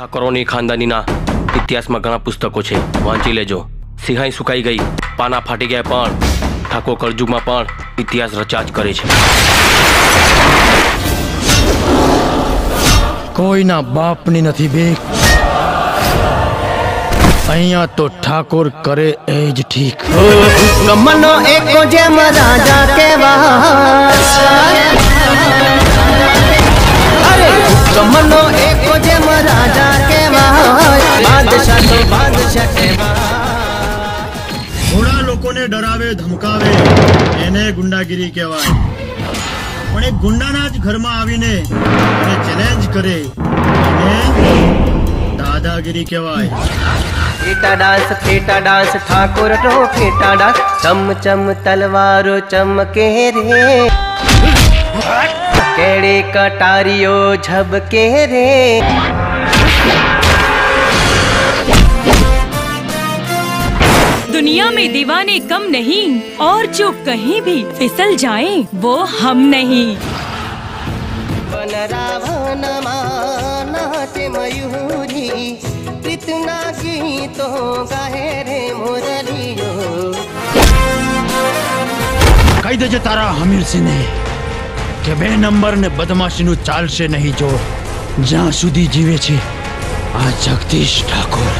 ઠાકોરોની ખાનદાનીના ઇતિહાસમાં ઘણા પુસ્તકો છે. વાંચી લેજો. સિંહાઈ સુકાઈ ગઈ. પાના ફાટી ગયા પણ. ઠાકોર કળજુગમાં પણ ઇતિહાસ રચા જ કરે છે. કોઈના બાપની નથી બે અહીંયા તો ઠાકોર કરે એ જ ઠીક. ગમનો એકો જેમ રાજા કેવાય ગમનો એકો જેમ રાજા કેવાય બાદશાહ તો બાદશાહ કહેવાય. ઘોડા લોકોને ડરાવે ધમકાવે એને ગુંડાગીરી કહેવાય. પણ એક ગુંડાના જ ઘરમાં આવીને એને ચેલેન્જ કરે એને દાદાગીરી કહેવાય. ફેટા ડાન્સ ફેટા ડાન્સ ઠાકોર નો ફેટા ડાન્સ. ચમ ચમ તલવારો ચમકે રે. केड़े कटारियो झबके रे। दुनिया में दीवाने कम नहीं और जो कहीं भी फिसल जाए वो हम नहीं। मयूरी कितना गीत होगा रे दे तारा हमीर सिंह ने કે બે નંબર ને બદમાશીનું ચાલશે નહીં જો જ્યાં સુધી જીવે છે આ જગદીશ ઠાકોર.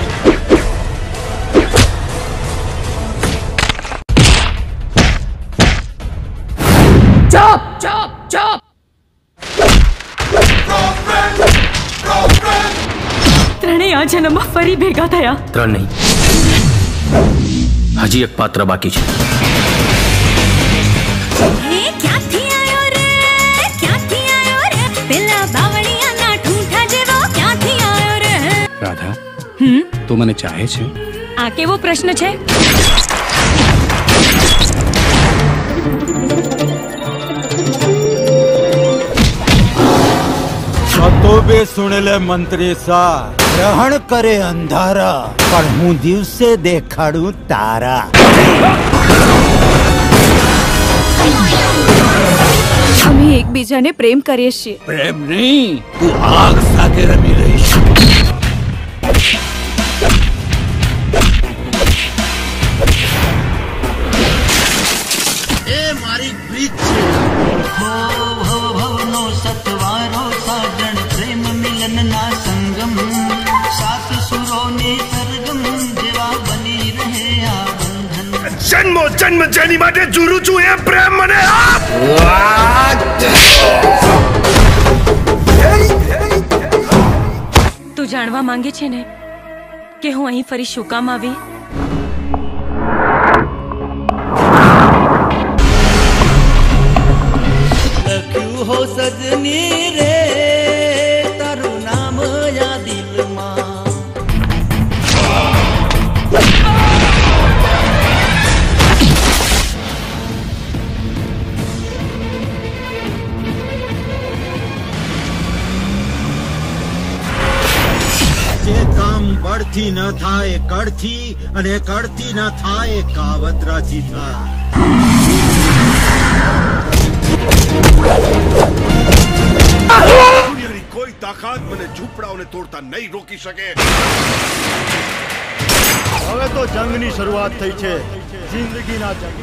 ત્રણેય આ જન્મમાં ફરી ભેગા થયા. ત્રણ નહીં. હજી એક પાત્ર બાકી છે. રાધા હમ? તું મને ચાહે છે? આ કેવો પ્રશ્ન છે? તો બે સુણેલે મંત્રી સા ગ્રહણ કરે અંધારા પણ હું દિવસે દેખાડું તારા. અમે એકબીજાને પ્રેમ કરીએ છીએ. પ્રેમ નહીં તું આગ સાથે રમી રહી છે. મારી પ્રીત છે. ભવનો સતવારો સાજણ પ્રેમ મિલન ના સંગમ. સાત સુરો ને સરગમ જેવા બની રહે આ બંધન. જન્મો જન્મ જેની માટે જુરું છું એ પ્રેમ મને તું જાણવા માંગે છે ને કે હું અહીં ફરી શું કામ આવી? સજની રે તારું નામ યા દિલમાં ન થાય કડથી અને કડથી ન થાય, કાવતરાથી થાય. ઝૂંપડાઓને તોડતા નહીં રોકી શકે. હવે તો જંગની શરૂઆત થઈ છે. જિંદગીના જંગ.